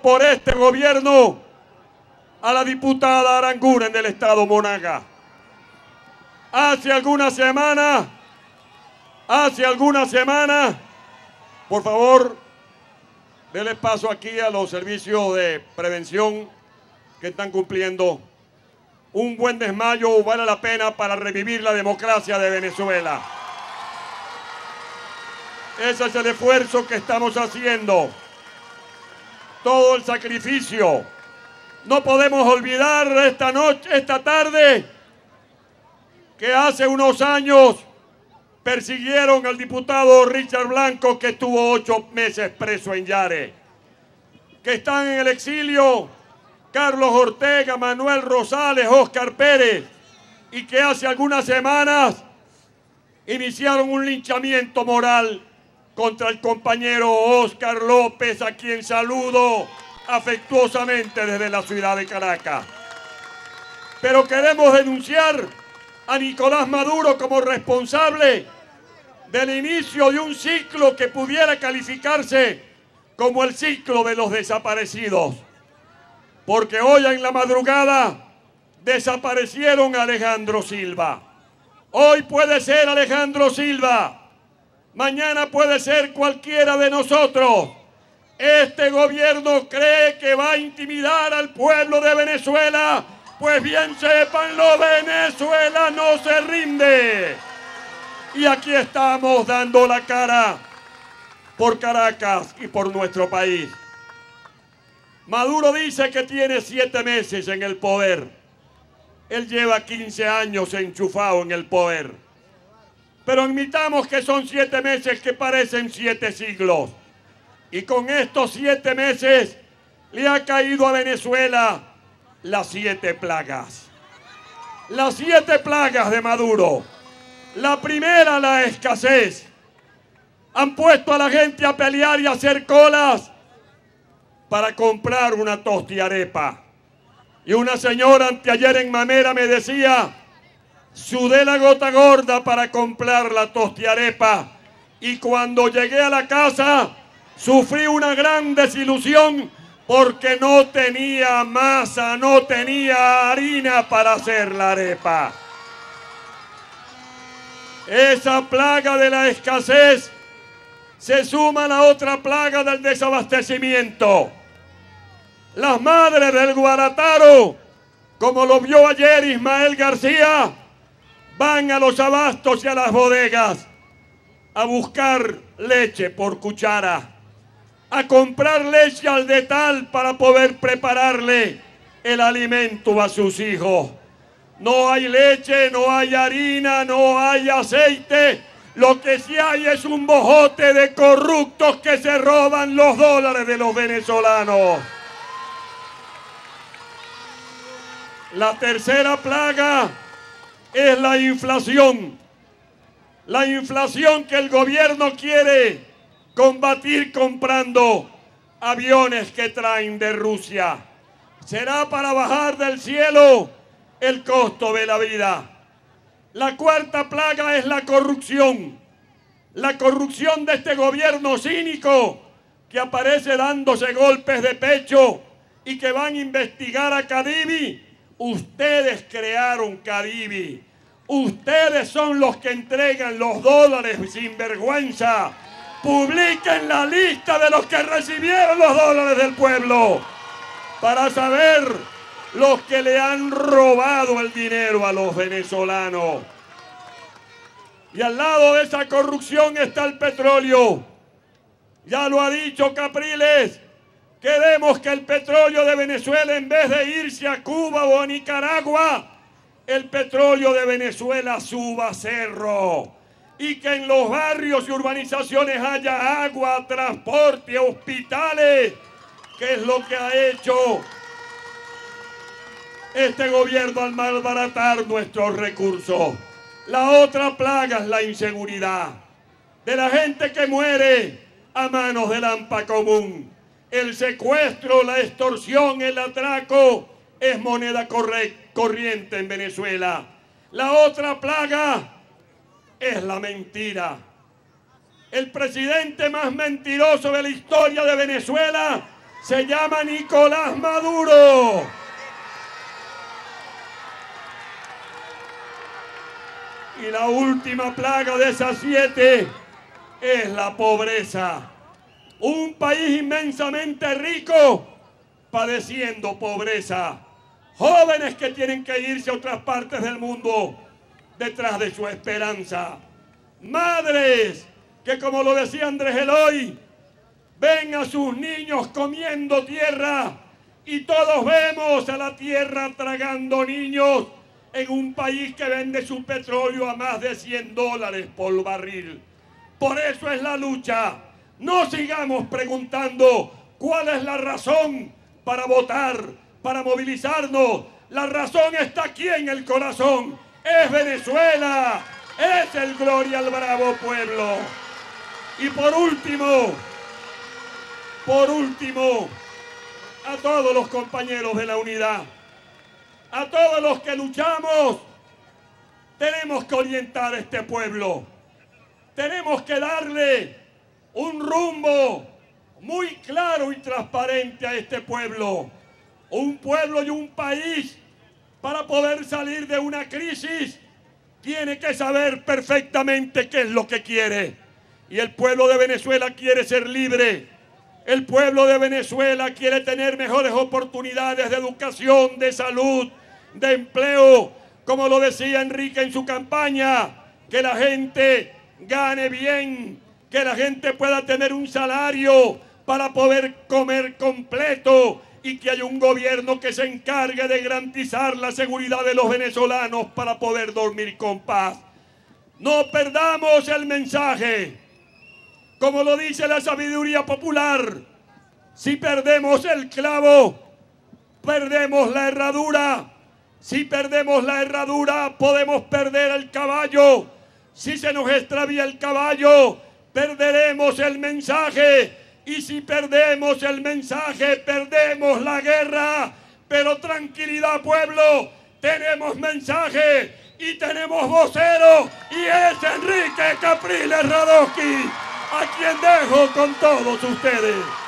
por este gobierno a la diputada Aranguren del estado Monaga. Hace algunas semanas, hace algunas semanas, por favor, denle paso aquí a los servicios de prevención que están cumpliendo. Un buen desmayo vale la pena para revivir la democracia de Venezuela. Ese es el esfuerzo que estamos haciendo. Todo el sacrificio. No podemos olvidar esta noche, esta tarde, que hace unos años persiguieron al diputado Richard Blanco que estuvo ocho meses preso en Yare. Que están en el exilio Carlos Ortega, Manuel Rosales, Oscar Pérez y que hace algunas semanas iniciaron un linchamiento moral contra el compañero Oscar López, a quien saludo afectuosamente desde la ciudad de Caracas. Pero queremos denunciar a Nicolás Maduro como responsable del inicio de un ciclo que pudiera calificarse como el ciclo de los desaparecidos. Porque hoy en la madrugada desaparecieron Alejandro Silva. Hoy puede ser Alejandro Silva Mañana puede ser cualquiera de nosotros. Este gobierno cree que va a intimidar al pueblo de Venezuela. Pues bien sepanlo, Venezuela no se rinde. Y aquí estamos dando la cara por Caracas y por nuestro país. Maduro dice que tiene siete meses en el poder. Él lleva 15 años enchufado en el poder. Pero admitamos que son siete meses que parecen siete siglos. Y con estos siete meses le ha caído a Venezuela las siete plagas. Las siete plagas de Maduro. La primera, la escasez. Han puesto a la gente a pelear y a hacer colas para comprar una tostiarepa. Y una señora anteayer en Mamera me decía, sudé la gota gorda para comprar la tostiarepa y cuando llegué a la casa sufrí una gran desilusión porque no tenía masa, no tenía harina para hacer la arepa. Esa plaga de la escasez se suma a la otra plaga del desabastecimiento. Las madres del Guarataro, como lo vio ayer Ismael García, van a los abastos y a las bodegas a buscar leche por cuchara, a comprar leche al detal para poder prepararle el alimento a sus hijos. No hay leche, no hay harina, no hay aceite. Lo que sí hay es un bojote de corruptos que se roban los dólares de los venezolanos. La tercera plaga es la inflación. La inflación que el gobierno quiere combatir comprando aviones que traen de Rusia. Será para bajar del cielo el costo de la vida. La cuarta plaga es la corrupción. La corrupción de este gobierno cínico que aparece dándose golpes de pecho y que van a investigar a Cadivi. Ustedes crearon Cadivi. Ustedes son los que entregan los dólares sin vergüenza. Publiquen la lista de los que recibieron los dólares del pueblo para saber los que le han robado el dinero a los venezolanos. Y al lado de esa corrupción está el petróleo. Ya lo ha dicho Capriles. Queremos que el petróleo de Venezuela, en vez de irse a Cuba o a Nicaragua, el petróleo de Venezuela suba cerro y que en los barrios y urbanizaciones haya agua, transporte, hospitales, que es lo que ha hecho este gobierno al malbaratar nuestros recursos. La otra plaga es la inseguridad de la gente que muere a manos del AMPA común. El secuestro, la extorsión, el atraco es moneda corriente en Venezuela. La otra plaga es la mentira. El presidente más mentiroso de la historia de Venezuela se llama Nicolás Maduro. Y la última plaga de esas siete es la pobreza. Un país inmensamente rico padeciendo pobreza. Jóvenes que tienen que irse a otras partes del mundo detrás de su esperanza. Madres que como lo decía Andrés Eloy, ven a sus niños comiendo tierra y todos vemos a la tierra tragando niños en un país que vende su petróleo a más de 100 dólares por barril. Por eso es la lucha. No sigamos preguntando cuál es la razón para votar, para movilizarnos. La razón está aquí en el corazón. Es Venezuela. Es el Gloria al Bravo Pueblo. Y por último, por último, a todos los compañeros de la unidad, a todos los que luchamos, tenemos que orientar a este pueblo. Tenemos que darle un rumbo muy claro y transparente a este pueblo. Un pueblo y un país para poder salir de una crisis tiene que saber perfectamente qué es lo que quiere. Y el pueblo de Venezuela quiere ser libre. El pueblo de Venezuela quiere tener mejores oportunidades de educación, de salud, de empleo. Como lo decía Enrique en su campaña, que la gente gane bien, que la gente pueda tener un salario para poder comer completo y que haya un gobierno que se encargue de garantizar la seguridad de los venezolanos para poder dormir con paz. No perdamos el mensaje. Como lo dice la sabiduría popular, si perdemos el clavo, perdemos la herradura. Si perdemos la herradura, podemos perder el caballo. Si se nos extravía el caballo, perderemos el mensaje. Y si perdemos el mensaje, perdemos la guerra. Pero tranquilidad, pueblo, tenemos mensaje y tenemos vocero. Y es Enrique Capriles Radowski a quien dejo con todos ustedes.